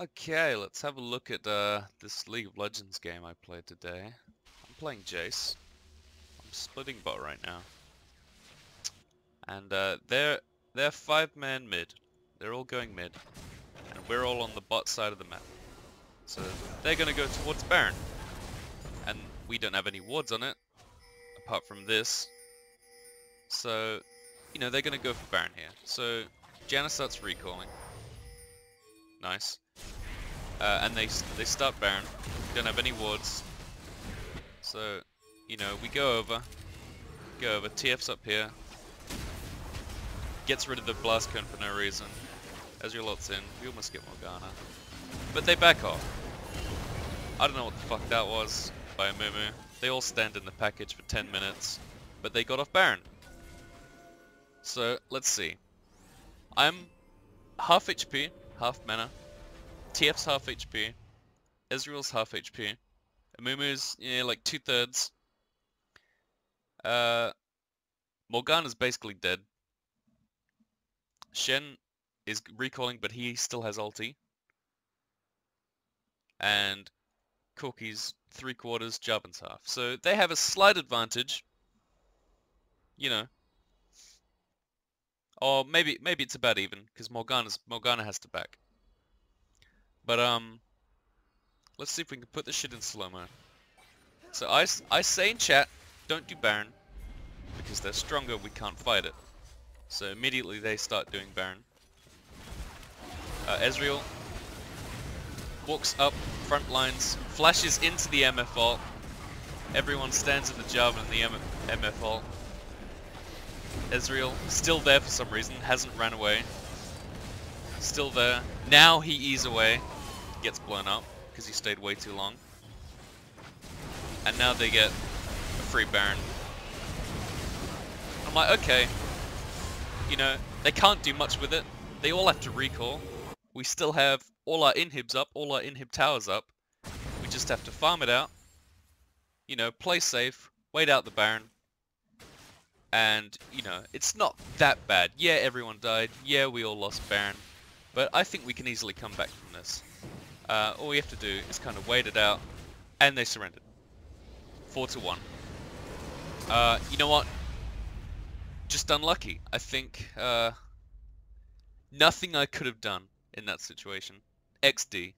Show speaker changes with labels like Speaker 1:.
Speaker 1: Okay, let's have a look at uh, this League of Legends game I played today. I'm playing Jace. I'm splitting bot right now. And uh, they're they're five man mid. They're all going mid. And we're all on the bot side of the map. So they're gonna go towards Baron. And we don't have any wards on it, apart from this. So, you know, they're gonna go for Baron here. So Janna starts recalling. Nice. Uh, and they they start Baron. Don't have any wards. So, you know, we go over. Go over. TF's up here. Gets rid of the blast cone for no reason. Ezreal's in. We almost get Morgana. But they back off. I don't know what the fuck that was by Amumu. They all stand in the package for 10 minutes. But they got off Baron. So, let's see. I'm half HP, half mana. TF's half HP. Ezreal's half HP. Amumu's, yeah, like two thirds. Uh, Morgana's basically dead. Shen is recalling, but he still has ulti. And Corki's three quarters, Jarvan's half. So they have a slight advantage. You know. Or maybe maybe it's about even, because Morgana's Morgana has to back. But, um, let's see if we can put this shit in slow-mo. So I, I say in chat, don't do Baron, because they're stronger, we can't fight it. So immediately they start doing Baron. Uh, Ezreal walks up front lines, flashes into the MF. Everyone stands in the Jarvan and the M MF. Ezreal, still there for some reason, hasn't ran away. Still there. Now he ease away gets blown up because he stayed way too long. And now they get a free Baron. I'm like, okay, you know, they can't do much with it. They all have to recall. We still have all our inhibs up, all our inhib towers up. We just have to farm it out. You know, play safe, wait out the Baron. And, you know, it's not that bad. Yeah, everyone died. Yeah, we all lost Baron. But I think we can easily come back from this. Uh, all we have to do is kind of wait it out, and they surrendered. Four to one. Uh, you know what? Just unlucky. I think uh, nothing I could have done in that situation. XD.